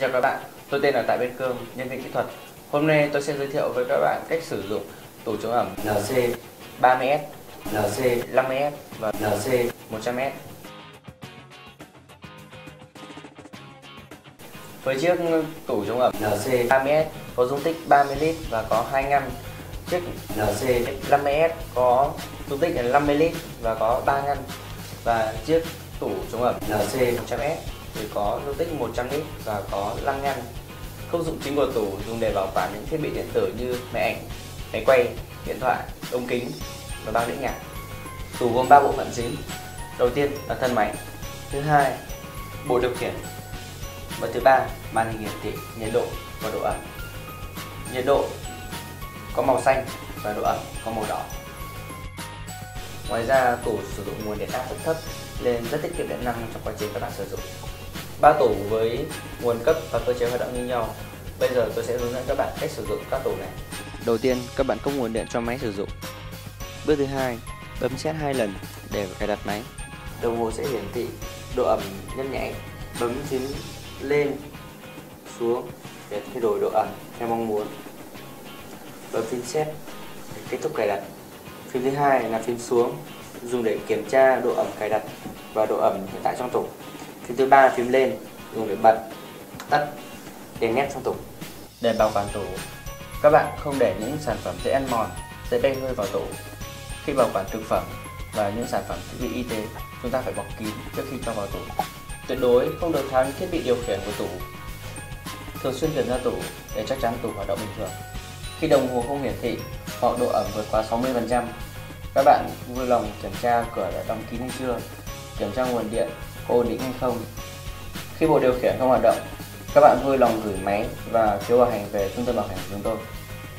chào các bạn, tôi tên là Tại Bên Cương, nhân viên kỹ thuật. Hôm nay tôi sẽ giới thiệu với các bạn cách sử dụng tủ chống ẩm NC 30S, NC 50S và NC 100S. Với chiếc tủ chống ẩm NC 30S có dung tích 30 lít và có 2 ngăn. Chiếc NC 50S có dung tích là 50 lít và có 3 ngăn. Và chiếc tủ chống ẩm NC 100S thì có dung tích 100 lít và có lăng ngăn. Công dụng chính của tủ dùng để bảo quản những thiết bị điện tử như máy ảnh, máy quay, điện thoại, ống kính và bao đĩa nhạc. Tủ gồm 3 bộ phận chính. Đầu tiên là thân máy, thứ hai bộ điều khiển và thứ ba màn hình hiển thị nhiệt độ và độ ẩm. Nhiệt độ có màu xanh và độ ẩm có màu đỏ. Ngoài ra tủ sử dụng nguồn điện áp rất thấp nên rất tiết kiệm điện năng trong quá trình các bạn sử dụng. Ba tủ với nguồn cấp và cơ chế hoạt động như nhau. Bây giờ tôi sẽ hướng dẫn các bạn cách sử dụng các tủ này. Đầu tiên, các bạn cấp nguồn điện cho máy sử dụng. Bước thứ hai, bấm set hai lần để cài đặt máy. Đồng hồ sẽ hiển thị độ ẩm nhấp nháy. Bấm phím lên, xuống để thay đổi độ ẩm theo mong muốn. Bấm phím set để kết thúc cài đặt. Phím thứ hai là phím xuống, dùng để kiểm tra độ ẩm cài đặt và độ ẩm hiện tại trong tủ. Phím thứ ba là phím lên, dùng để bật, tắt đèn nét trong tủ. Để bảo quản tủ, các bạn không để những sản phẩm dễ ăn mòn, dễ bay hơi vào tủ. Khi bảo quản thực phẩm và những sản phẩm thiết bị y tế, chúng ta phải bọc kín trước khi cho vào tủ. Tuyệt đối không được tháo những thiết bị điều khiển của tủ. Thường xuyên kiểm tra tủ để chắc chắn tủ hoạt động bình thường. Khi đồng hồ không hiển thị hoặc độ ẩm vượt quá 60%, các bạn vui lòng kiểm tra cửa đã đóng kín hay chưa, kiểm tra nguồn điện ổn định hay không. Khi bộ điều khiển không hoạt động, các bạn vui lòng gửi máy và phiếu bảo hành về trung tâm bảo hành của chúng tôi.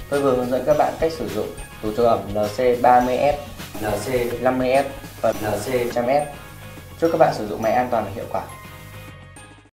Tôi vừa hướng dẫn các bạn cách sử dụng tủ chống ẩm NC30S, NC50S và NC100S. Chúc các bạn sử dụng máy an toàn và hiệu quả.